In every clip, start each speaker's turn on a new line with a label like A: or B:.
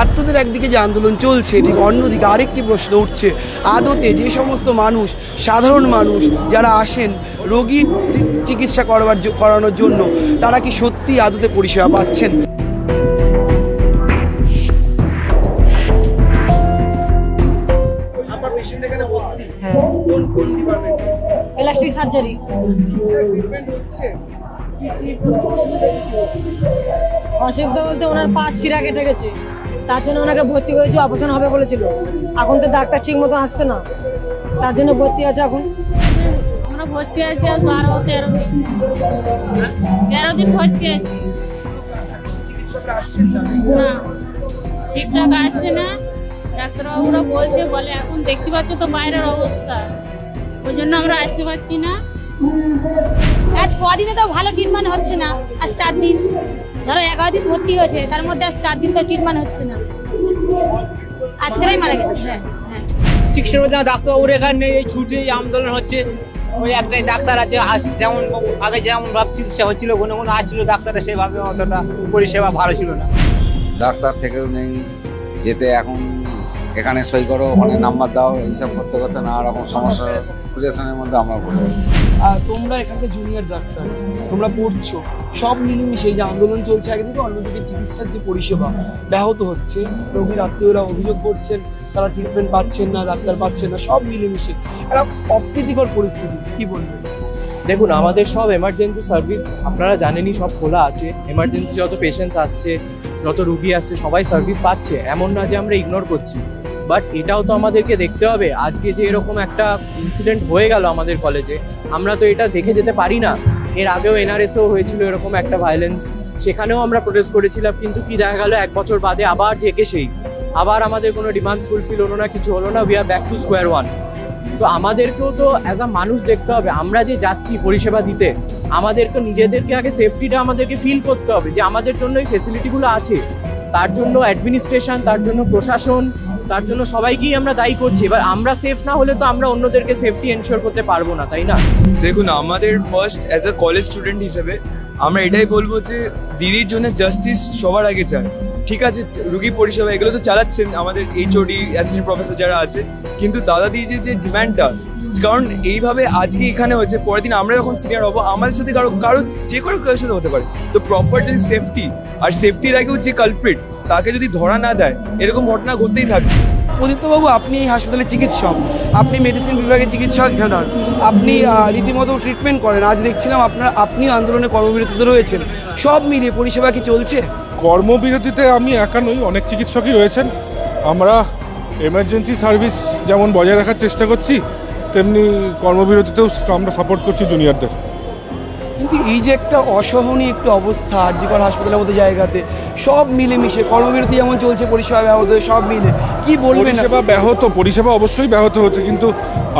A: একদিকে যে আন্দোলন চলছে ঠিক অন্যদিকে আরেকটি প্রশ্ন উঠছে। আদতে যে সমস্ত মানুষ সাধারণ মানুষ যারা আসেন রোগীর চিকিৎসা করবার করানোর জন্য তারা কি সত্যি আদতে পরিষেবা পাচ্ছেন?
B: হ্যাঁ।
A: কোন কোন ডিপার্টমেন্ট
B: প্লাস্টিক সার্জারি
A: ট্রিটমেন্ট হচ্ছে? কি কি অসুবিধা
B: অসুবিধা বলতে ওনার পা শিরা কেটে গেছে। তার জন্য ওনাকে ভর্তি করেছি অপারেশন হবে বলেছিল। এখন তো ডাক্তার ঠিক মতো আসছে না। তার জন্য ভর্তি আছে এখন।
C: আমরা ভর্তি আছি আজ বারো তেরো দিন। তেরো দিন ভর্তি আছি।
A: না।
C: না ঠিকঠাক আসছে না। ডাক্তারবাবুরা বলছে বলে এখন দেখতে পাচ্ছ তো বাইরের অবস্থা। ওই জন্য আমরা আসতে পারছি না।
D: আজ কদিনে তো ভালো ট্রিটমেন্ট হচ্ছে না আজ চার দিন। ধরো এগারো দিন ভর্তি হয়েছে তার মধ্যে আজ চার দিন তো ট্রিটমেন্ট হচ্ছে না। আজকেরাই মারা গেছে হ্যাঁ হ্যাঁ।
E: চিকিৎসার মধ্যে ডাক্তারবাবুর এখানে নেই এই ছুটি আন্দোলন হচ্ছে। ওই একটাই ডাক্তার আছে আস যেমন আগে যেমন ভাব চিকিৎসা হচ্ছিল কোনো কোনো আসছিল ডাক্তাররা সেভাবে অতটা পরিষেবা ভালো ছিল না।
F: ডাক্তার থেকেও নেই যেতে এখন এখানে সই করো ওখানে নাম্বার দাও এইসব করতে করতে নানা রকম সমস্যা পজিশনের মধ্যে আমরা পড়ে যাচ্ছি।
A: আর তোমরা এখানকার জুনিয়র ডাক্তার তোমরা পড়ছো সব মিলেমিশে এই যে আন্দোলন চলছে একদিকে অন্যদিকে চিকিৎসার যে পরিষেবা ব্যাহত হচ্ছে রোগীর আত্মীয়রা অভিযোগ করছেন তারা ট্রিটমেন্ট পাচ্ছেন না ডাক্তার পাচ্ছেন না সব মিলেমিশে। একটা অপ্রীতিকর পরিস্থিতি কি বলবেন?
G: দেখুন আমাদের সব এমার্জেন্সি সার্ভিস আপনারা জানেনই সব খোলা আছে। এমার্জেন্সি যত পেশেন্টস আসছে যত রুগী আসছে সবাই সার্ভিস পাচ্ছে। এমন না যে আমরা ইগনোর করছি। বাট এটাও তো আমাদেরকে দেখতে হবে। আজকে যে এরকম একটা ইনসিডেন্ট হয়ে গেল আমাদের কলেজে আমরা তো এটা দেখে যেতে পারি না। এর আগেও এনআরএসও হয়েছিল এরকম একটা ভায়োলেন্স সেখানেও আমরা প্রোটেস্ট করেছিলাম, কিন্তু কি দেখা গেল, এক বছর বাদে আবার জেকে সেই। আবার আমাদের কোনো ডিমান্ডস ফুলফিল হলো না, কিছু হলো না we are back to square one তো আমাদেরকেও তো অ্যাজ আ মানুষ দেখতে হবে, আমরা যে যাচ্ছি পরিষেবা দিতে, আমাদেরকে, নিজেদেরকে আগে সেফটিটা আমাদেরকে ফিল করতে হবে যে আমাদের জন্য এই ফেসিলিটিগুলো আছে। তার জন্য অ্যাডমিনিস্ট্রেশন তার জন্য প্রশাসন তার জন্য সবাইকেই আমরা দায়ী করছি। এবার আমরা সেফ না হলে তো আমরা অন্যদেরকে সেফটি এনশিওর করতে পারব না, তাই না?
H: দেখুন, আমাদের first as a college student হিসেবে আমরা এটাই বলব যে দিদির জন্য জাস্টিস সবার আগে চায় ঠিক আছে, রুগী পরিষেবা এগুলো তো চালাচ্ছেন আমাদের এইচওডি অ্যাসিস্ট্যান্ট প্রফেসর যারা আছে, কিন্তু দাদা দিয়ে যে ডিমান্ডটা কারণ এইভাবে আজকে এখানে হয়েছে, পরের দিন আমরা যখন সিনিয়র হব, আমাদের সাথে কারও কারও যে কোনো কারোর সাথে হতে পারে। তো প্রপার যদি সেফটি আর সেফটির আগেও যে কালপ্রিট তাকে যদি ধরা না দেয়, এরকম ঘটনা ঘটতেই থাকবে।
A: প্রদীপ্তবাবু আপনি হাসপাতালের চিকিৎসক। আপনি মেডিসিন বিভাগের চিকিৎসক এখানকার আপনি রীতিমতো ট্রিটমেন্ট করেন। আজ দেখছিলাম আপনার, আপনিও আন্দোলনে কর্মবিরতিতে রয়েছেন। সব মিলিয়ে পরিষেবা কি চলছে?
I: কর্মবিরতিতে আমি একা নই, অনেক চিকিৎসকই রয়েছেন। আমরা এমার্জেন্সি সার্ভিস যেমন বজায় রাখার চেষ্টা করছি, তেমনি কর্মবিরতিতেও আমরা সাপোর্ট করছি জুনিয়রদের
A: কিন্তু এই যে একটা অসহনীয় একটু অবস্থা আরজিকর হাসপাতালের মতো জায়গাতে সব মিলেমিশে কর্মবিরতি যেমন চলছে পরিষেবা ব্যাহত সব মিলে কি বলবেন
I: পরিষেবা ব্যাহত পরিষেবা অবশ্যই ব্যাহত হচ্ছে কিন্তু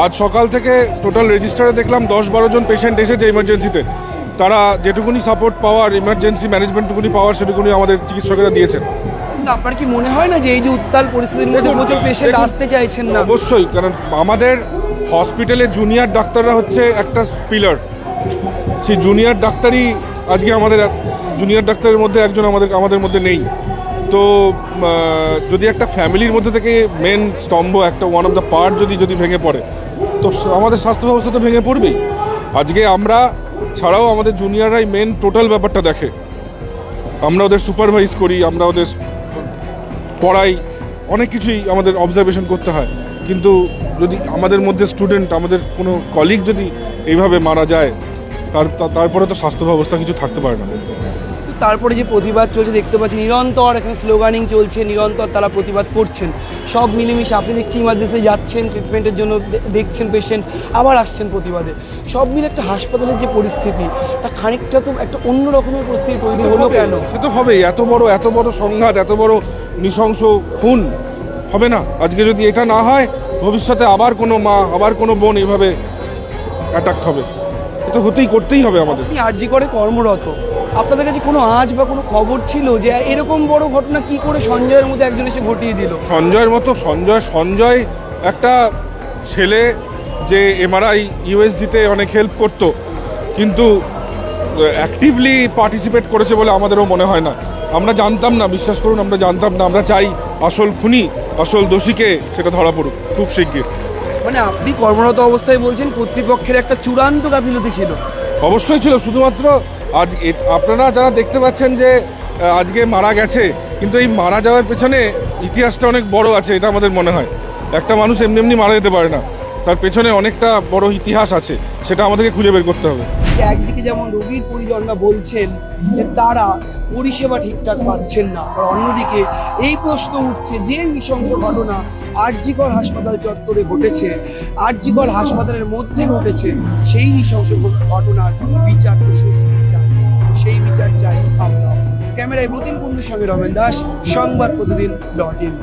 I: আজ সকাল থেকে টোটাল রেজিস্টারে দেখলাম দশ বারো জন পেশেন্ট এসেছে ইমার্জেন্সিতে তারা যেটুকুনি সাপোর্ট পাওয়ার ইমার্জেন্সি ম্যানেজমেন্টটুকুনি পাওয়ার সেটুকুনি আমাদের চিকিৎসকেরা দিয়েছেন।
A: আপনার কি মনে হয় না যে এই যে উত্তাল পরিস্থিতির মধ্যে প্রচুর পেশেন্ট আসতে চাইছেন না?
I: অবশ্যই কারণ আমাদের হসপিটালে জুনিয়র ডাক্তাররা হচ্ছে একটা পিলার সেই জুনিয়র ডাক্তারই আজকে আমাদের জুনিয়র ডাক্তারের মধ্যে একজন আমাদের আমাদের মধ্যে নেই। তো যদি একটা ফ্যামিলির মধ্যে থেকে মেন স্তম্ভ, একটা ওয়ান অফ দ্য পার্ট যদি যদি ভেঙে পড়ে, তো আমাদের স্বাস্থ্য ব্যবস্থা তো ভেঙে পড়বেই। আজকে আমরা ছাড়াও আমাদের জুনিয়ররাই মেন টোটাল ব্যাপারটা দেখে। আমরা ওদের সুপারভাইজ করি, আমরা ওদের পড়াই, অনেক কিছুই আমাদের অবজারভেশন করতে হয়। কিন্তু যদি আমাদের মধ্যে স্টুডেন্ট আমাদের কোনো কলিগ যদি এইভাবে মারা যায় তার তারপরে তো স্বাস্থ্য ব্যবস্থা কিছু থাকতে পারে না।
A: তারপরে যে প্রতিবাদ চলছে দেখতে পাচ্ছি নিরন্তর এখানে স্লোগানিং চলছে নিরন্তর তারা প্রতিবাদ করছেন। সব মিলেমিশে আপনি দেখছি ইমার্জেন্সি যাচ্ছেন ট্রিটমেন্টের জন্য দেখছেন পেশেন্ট আবার আসছেন প্রতিবাদে। সব মিলে একটা হাসপাতালের যে পরিস্থিতি তা খানিকটা তো একটা অন্য রকমের পরিস্থিতি তৈরি হলো কেন?
I: সে তো হবেই এত বড় এত বড় সংঘাত এত বড় নৃশংস খুন হবে না। আজকে যদি এটা না হয় ভবিষ্যতে আবার কোনো মা আবার কোনো বোন এইভাবে অ্যাটাক হবে। এটা হতেই করতেই হবে আমাদের।
A: আপনি আরজি করে কর্মরত আপনাদের কাছে কোনো আজ বা কোনো খবর ছিল যে এরকম বড় ঘটনা কি করে সঞ্জয়ের মধ্যে একজন এসে ঘটিয়ে দিল?
I: সঞ্জয়ের মতো সঞ্জয় সঞ্জয় একটা ছেলে যে এমআরআই ইউএসজিতে অনেক হেল্প করত কিন্তু অ্যাক্টিভলি পার্টিসিপেট করেছে বলে আমাদেরও মনে হয় না। আমরা জানতাম না বিশ্বাস করুন আমরা জানতাম না। আমরা চাই আসল খুনি আসল দোষীকে সেটা ধরা পড়ুক খুব শিগগির।
A: মানে আপনি কর্মরত অবস্থায় বলছেন কর্তৃপক্ষের একটা চূড়ান্ত গাফিলতি ছিল।
I: অবশ্যই ছিল, শুধুমাত্র আজ আপনারা যারা দেখতে পাচ্ছেন যে আজকে মারা গেছে, কিন্তু এই মারা যাওয়ার পেছনে ইতিহাসটা অনেক বড় আছে, এটা আমাদের মনে হয়। একটা মানুষ এমনি এমনি মারা যেতে পারে না। তার পেছনে অনেকটা বড় ইতিহাস আছে, সেটা আমাদেরকে খুঁজে বের করতে হবে।
A: একদিকে যেমন রোগীর পরিজনরা বলছেন যে তারা পরিষেবা ঠিকঠাক পাচ্ছেন না, আর অন্যদিকে এই প্রশ্ন উঠছে যে নৃশংস ঘটনা আরজিকর হাসপাতাল চত্বরে ঘটেছে, আরজিকর হাসপাতালের মধ্যে ঘটেছে, সেই নৃশংস ঘটনার বিচার সেই বিচার চাই আমরা। ক্যামেরায় মতিন কুণ্ডুর সঙ্গে রমেন দাস, সংবাদ প্রতিদিন ডট ইন।